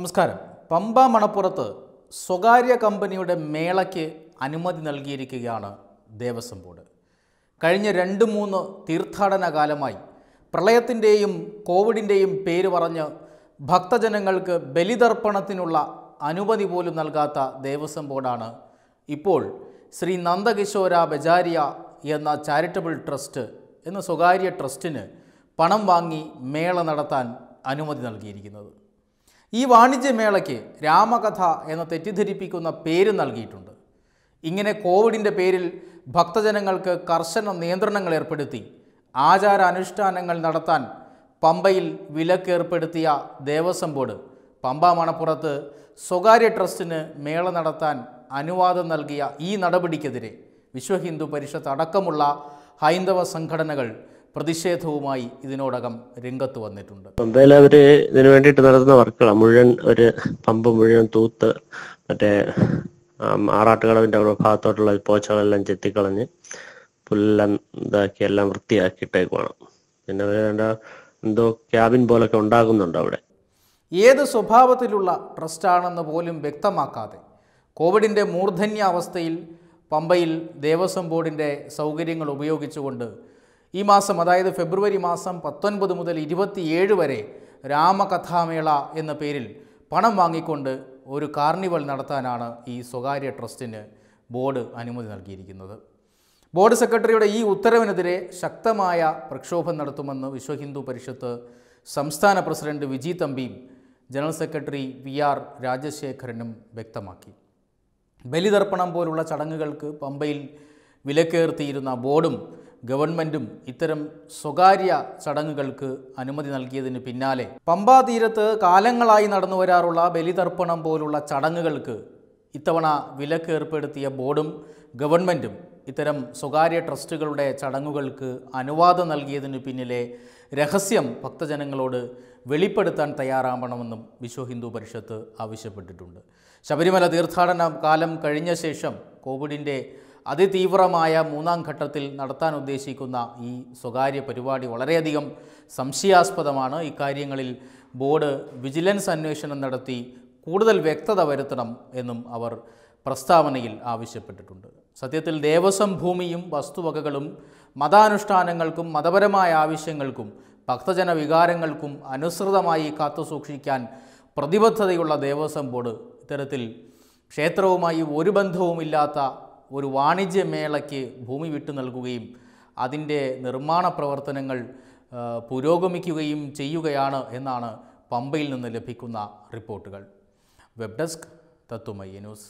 നമസ്കാരം. പമ്പ മണപ്പുറത്ത് സ്വകാര്യ കമ്പനിയുടെ മേളയ്ക്ക് അനുമതി നൽകിയിരിക്കുകയാണ് ദേവസ്വം ബോർഡ്. കഴിഞ്ഞ രണ്ട് മൂന്ന് തീർത്ഥാടന കാലമായി പ്രളയത്തിന്റെയും കോവിഡിന്റെയും പേര് പറഞ്ഞ് ഭക്തജനങ്ങൾക്ക് ബലിതർപ്പണത്തിനുള്ള അനുമതി പോലും നൽകാത്ത ദേവസ്വം ബോർഡാണ് ഇപ്പോൾ ശ്രീ നന്ദകിശോര ബജാരിയ എന്ന ചാരിറ്റബിൾ ട്രസ്റ്റ് എന്ന സ്വകാര്യ ട്രസ്റ്റിന് പണം വാങ്ങി മേള നടത്താൻ അനുമതി നൽകിയിരിക്കുന്നത്. ഈ വാണിജ്യമേളയ്ക്ക് രാമകഥ എന്ന തെറ്റിദ്ധരിപ്പിക്കുന്ന പേര് നൽകിയിട്ടുണ്ട്. ഇങ്ങനെ കോവിഡിന്റെ പേരിൽ ഭക്തജനങ്ങൾക്ക് കർശന നിയന്ത്രണങ്ങൾ ഏർപ്പെടുത്തി ആചാര അനുഷ്ഠാനങ്ങൾ നടത്താൻ പമ്പയിൽ വിലക്കേർപ്പെടുത്തിയ ദേവസ്വം ബോർഡ് പമ്പ മണപ്പുറത്ത് സ്വകാര്യ ട്രസ്റ്റിന് മേള നടത്താൻ അനുവാദം നൽകിയ ഈ നടപടിക്കെതിരെ വിശ്വഹിന്ദു പരിഷത്ത് അടക്കമുള്ള ഹൈന്ദവ സംഘടനകൾ പ്രതിഷേധവുമായി ഇതിനോടകം രംഗത്ത് വന്നിട്ടുണ്ട്. പമ്പയിൽ അവർ ഇതിനു വേണ്ടിയിട്ട് നടത്തുന്ന വർക്കുകളാണ് മുഴുവൻ ഒരു പമ്പ് മുഴുവൻ തൂത്ത് മറ്റേ ആറാട്ടുകടവിന്റെ ഭാഗത്തോട്ടുള്ള പോച്ചകളെല്ലാം ചെത്തിക്കളഞ്ഞ് പുല്ലെല്ലാം ഇതാക്കി എല്ലാം വൃത്തിയാക്കിയിട്ടേക്കുവാണ്. പിന്നെ വേണ്ട എന്തോ ക്യാബിൻ പോലൊക്കെ ഉണ്ടാകുന്നുണ്ട് അവിടെ. ഏത് സ്വഭാവത്തിലുള്ള ട്രസ്റ്റാണെന്ന് പോലും വ്യക്തമാക്കാതെ കോവിഡിന്റെ മൂർധന്യാവസ്ഥയിൽ പമ്പയിൽ ദേവസ്വം ബോർഡിന്റെ സൗകര്യങ്ങൾ ഉപയോഗിച്ചുകൊണ്ട് ഈ മാസം അതായത് ഫെബ്രുവരി മാസം പത്തൊൻപത് മുതൽ ഇരുപത്തിയേഴ് വരെ രാമകഥാമേള എന്ന പേരിൽ പണം വാങ്ങിക്കൊണ്ട് ഒരു കാർണിവൽ നടത്താനാണ് ഈ സ്വകാര്യ ട്രസ്റ്റിന് ബോർഡ് അനുമതി നൽകിയിരിക്കുന്നത്. ബോർഡ് സെക്രട്ടറിയുടെ ഈ ഉത്തരവിനെതിരെ ശക്തമായ പ്രക്ഷോഭം നടത്തുമെന്ന് വിശ്വ ഹിന്ദു പരിഷത്ത് സംസ്ഥാന പ്രസിഡന്റ് വിജി തമ്പിയും ജനറൽ സെക്രട്ടറി വി ആർ രാജശേഖരനും വ്യക്തമാക്കി. ബലിതർപ്പണം പോലുള്ള ചടങ്ങുകൾക്ക് പമ്പയിൽ വിലക്കേർത്തിയിരുന്ന ബോർഡും ഗവൺമെന്റും ഇത്തരം സ്വകാര്യ ചടങ്ങുകൾക്ക് അനുമതി നൽകിയതിന് പിന്നാലെ പമ്പാ തീരത്ത് കാലങ്ങളായി നടന്നു വരാറുള്ള ബലിതർപ്പണം പോലുള്ള ചടങ്ങുകൾക്ക് ഇത്തവണ വിലക്ക് ഏർപ്പെടുത്തിയ ബോർഡും ഗവൺമെന്റും ഇത്തരം സ്വകാര്യ ട്രസ്റ്റുകളുടെ ചടങ്ങുകൾക്ക് അനുവാദം നൽകിയതിന് പിന്നിലെ രഹസ്യം ഭക്തജനങ്ങളോട് വെളിപ്പെടുത്താൻ തയ്യാറാവണമെന്നും വിശ്വ ഹിന്ദു പരിഷത്ത് ആവശ്യപ്പെട്ടിട്ടുണ്ട്. ശബരിമല തീർത്ഥാടന കാലം കഴിഞ്ഞ ശേഷം കോവിഡിന്റെ അതിതീവ്രമായ മൂന്നാം ഘട്ടത്തിൽ നടത്താൻ ഉദ്ദേശിക്കുന്ന ഈ സ്വകാര്യ പരിപാടി വളരെയധികം സംശയാസ്പദമാണ്. ഇക്കാര്യങ്ങളിൽ ബോർഡ് വിജിലൻസ് അന്വേഷണം നടത്തി കൂടുതൽ വ്യക്തത വരുത്തണം എന്നും അവർ പ്രസ്താവനയിൽ ആവശ്യപ്പെട്ടിട്ടുണ്ട്. സത്യത്തിൽ ദേവസ്വം ഭൂമിയും വസ്തുവകകളും മതാനുഷ്ഠാനങ്ങൾക്കും മതപരമായ ആവശ്യങ്ങൾക്കും ഭക്തജന വികാരങ്ങൾക്കും അനുസൃതമായി കാത്തുസൂക്ഷിക്കാൻ പ്രതിബദ്ധതയുള്ള ദേവസ്വം ബോർഡ് ഇത്തരത്തിൽ ക്ഷേത്രവുമായി ഒരു ബന്ധവുമില്ലാത്ത ഒരു വാണിജ്യമേളയ്ക്ക് ഭൂമി വിട്ടു നൽകുകയും അതിന്റെ നിർമ്മാണ പ്രവർത്തനങ്ങൾ പുരോഗമിക്കുകയും ചെയ്യുകയാണ് എന്നാണ് പമ്പയിൽ നിന്ന് ലഭിക്കുന്ന റിപ്പോർട്ടുകൾ. വെബ് ഡെസ്ക് തത്തുമയ്യ ന്യൂസ്.